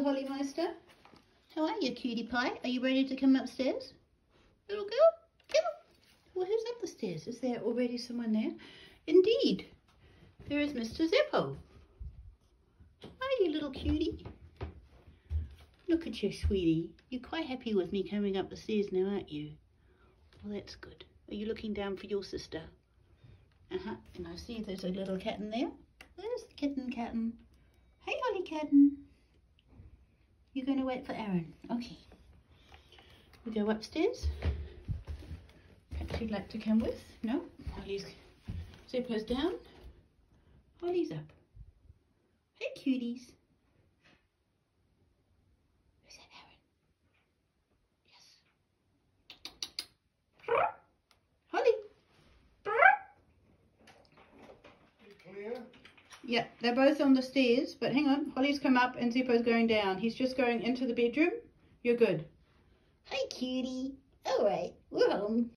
little Holly Meister. How are you, cutie pie? Are you ready to come upstairs? Little girl, come on. Well, who's up the stairs? Is there already someone there? Indeed, there is Mr. Zeppo. Hi, you little cutie. Look at you, sweetie. You're quite happy with me coming up the stairs now, aren't you? Well, that's good. Are you looking down for your sister? Uh-huh. And I see there's a little kitten there. There's the kitten, kitten. Hey, Holly kitten. You're going to wait for Aaron. Okay. We go upstairs. Perhaps you'd like to come with? No? Holly's Zeppo's down. Holly's up. Hey, cuties. Yeah, they're both on the stairs, but hang on. Holly's come up and Zeppo's going down. He's just going into the bedroom. You're good. Hi, cutie. All right, we're home.